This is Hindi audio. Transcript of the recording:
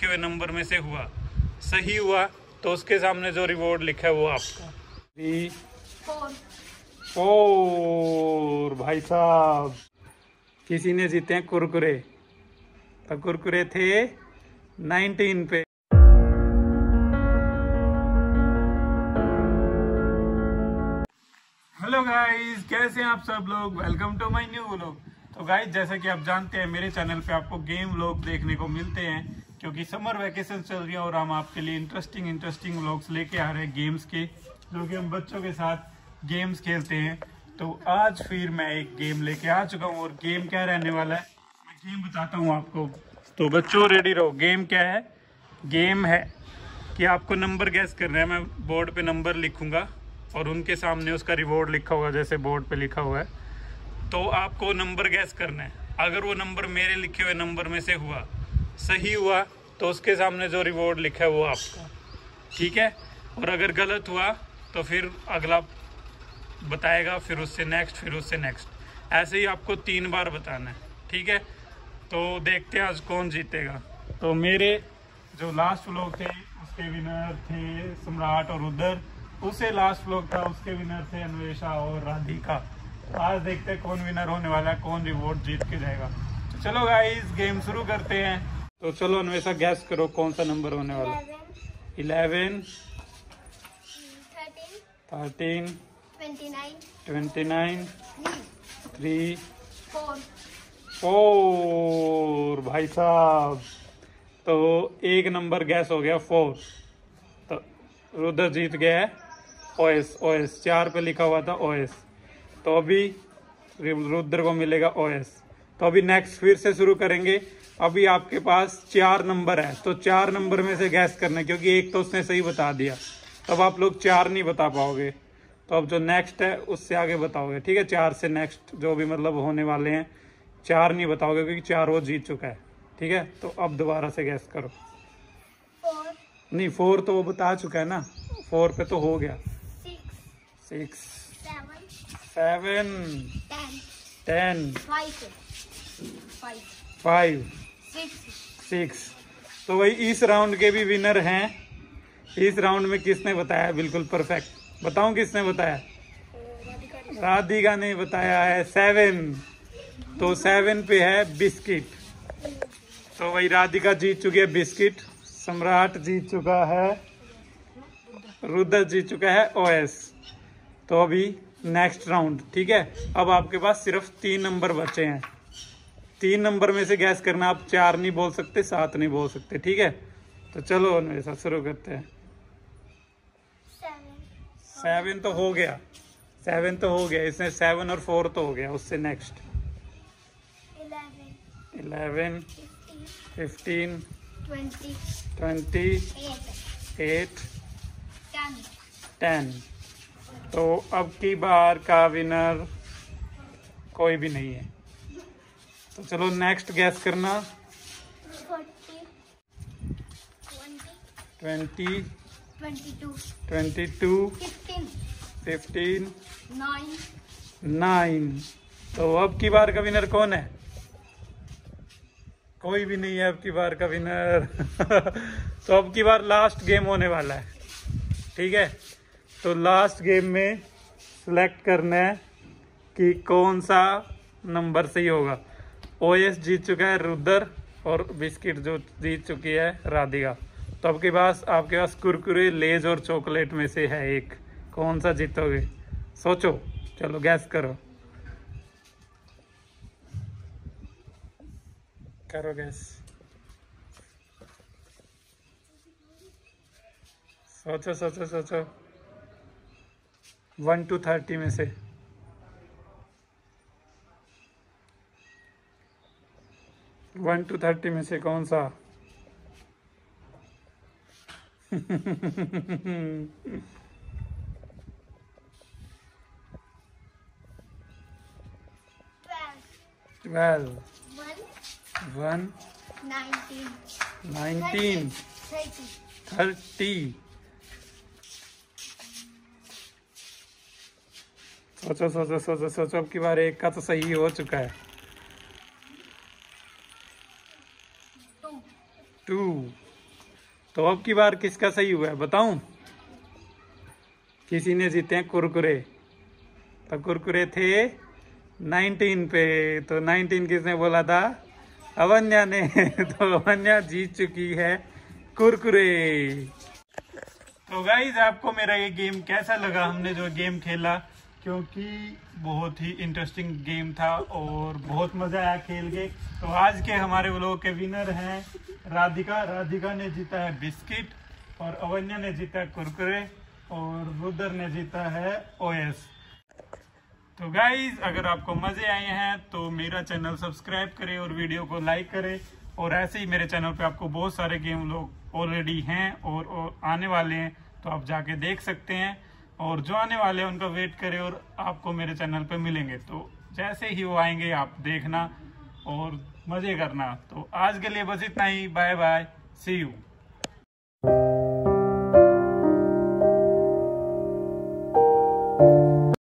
लिखे हुए नंबर में से हुआ। सही हुआ तो उसके सामने जो रिवॉर्ड लिखा है वो आपका। Three four. भाई साहब। किसी ने जीते हैं कुरकुरे। तो कुरकुरे थे 19 पे। हेलो गाइस कैसे हैं आप सब लोग? Welcome to my new vlog. तो गाइस जैसा कि आप जानते हैं मेरे चैनल पे आपको गेम व्लॉग देखने को मिलते हैं। क्योंकि समर वैकेशन चल रही है और हम आपके लिए इंटरेस्टिंग इंटरेस्टिंग व्लॉग्स लेके आ रहे हैं गेम्स के, जो कि हम बच्चों के साथ गेम्स खेलते हैं। तो आज फिर मैं एक गेम लेके आ चुका हूँ और गेम क्या रहने वाला है? मैं गेम बताता हूँ आपको। तो बच्चों रेडी रहो। गेम क्या है? गेम है कि आपको नंबर गैस करना है। मैं बोर्ड पे नंबर लिखूँगा और उनके सामने उसका रिवॉर्ड लिखा होगा जैसे बोर्ड पे लिखा हुआ है। तो आपको नंबर गैस करना है। अगर वो नंबर मेरे लिखे हुए नंबर में से हुआ, सही हुआ तो उसके सामने जो रिवॉर्ड लिखा है वो आपका। ठीक है? और अगर गलत हुआ तो फिर अगला बताएगा, फिर उससे नेक्स्ट फिर उससे नेक्स्ट ऐसे ही आपको तीन बार बताना है। ठीक है? तो देखते हैं आज कौन जीतेगा। तो मेरे जो लास्ट लोग थे, उसके विनर थे सम्राट और उधर उसे लास्ट लोग था, उसके विनर थे अन्वेषा और राधिका। आज देखते हैं कौन विनर होने वाला है, कौन रिवॉर्ड जीत के जाएगा। तो चलो गाइस गेम शुरू करते हैं। तो चलो अन्वेषा गैस करो कौन सा नंबर होने वाला eleven thirteen twenty nine three four भाई साहब। तो एक नंबर गैस हो गया फोर तो रुद्र जीत गया है ओएस ओएस चार पे लिखा हुआ था ओएस तो अभी रुद्र को मिलेगा ओएस तो अभी नेक्स्ट फिर से शुरू करेंगे। अभी आपके पास चार नंबर है। तो चार नंबर में से गैस करना क्योंकि एक तो उसने सही बता दिया। तब आप लोग चार नहीं बता पाओगे। तो अब जो नेक्स्ट है उससे आगे बताओगे। ठीक है? चार से नेक्स्ट जो भी मतलब होने वाले हैं चार नहीं बताओगे क्योंकि चार वो जीत चुका है। ठीक है? तो अब दोबारा से गैस करो। फोर नहीं फोर तो वो बता चुका है ना। फोर पे तो हो गया। Six seven ten ten five six तो वही इस राउंड के भी विनर हैं। इस राउंड में किसने बताया? बिल्कुल परफेक्ट बताऊँ किसने बताया? राधिका ने बताया है सेवन तो सेवन पे है बिस्किट। तो वही राधिका जीत चुकी है बिस्किट। सम्राट जीत चुका है। रुद्र जीत चुका है ओएस तो अभी नेक्स्ट राउंड ठीक है? अब आपके पास सिर्फ़ तीन नंबर बचे हैं। तीन नंबर में से गैस करना, आप चार नहीं बोल सकते, सात नहीं बोल सकते, ठीक है? तो चलो अन्वेषा शुरू करते हैं। सेवन तो हो गया। सेवन तो हो गया इसने सेवन और फोर तो हो गया, उससे next eleven, fifteen, twenty, eight, ten. तो अब की बार का विनर कोई भी नहीं है। तो चलो नेक्स्ट गैस करना। Twenty twenty two fifteen nine तो अब की बार का विनर कौन है? कोई भी नहीं है अब की बार का विनर तो अब की बार लास्ट गेम होने वाला है। ठीक है? तो लास्ट गेम में सिलेक्ट करना है कि कौन सा नंबर सही होगा। ओएस जीत चुका है रुद्र और बिस्किट जो जीत चुकी है राधिका। तो आपके पास आपके पास कुरकुरे, लेज और चॉकलेट में से है एक। कौन सा जीतोगे? सोचो। चलो गैस करो। करो गैस सोचो सोचो सोचो। वन टू थर्टी में से। वन टू थर्टी में से कौन सा? ट्वेल्व वन नाइनटीन थर्टी सोचो सोचो सोचो सोचो, अब की बार एक का तो सही हो चुका है। टू। तो अब की बार किसका सही हुआ है? बताऊँ? किसी ने जीते कुरकुरे। तो कुरकुरे थे 19 पे। तो 19 किसने बोला था? अवन्या ने। तो अवन्या जीत चुकी है कुरकुरे। तो गाइज़ आपको मेरा ये गेम कैसा लगा? हमने जो गेम खेला क्योंकि बहुत ही इंटरेस्टिंग गेम था और बहुत मज़ा आया खेल के। तो आज के हमारे व्लॉग के विनर हैं राधिका। राधिका ने जीता है बिस्किट और अवन्या ने जीता है कुरकुरे और रुद्र ने जीता है ओएस। तो गाइज़ अगर आपको मज़े आए हैं तो मेरा चैनल सब्सक्राइब करें और वीडियो को लाइक करें। और ऐसे ही मेरे चैनल पे आपको बहुत सारे गेम लोग ऑलरेडी हैं और, और आने वाले हैं तो आप जाके देख सकते हैं। और जो आने वाले हैं उनका वेट करें और आपको मेरे चैनल पे मिलेंगे। तो जैसे ही वो आएँगे, आप देखना और मज़े करना। तो आज के लिए बस इतना ही। Bye bye see you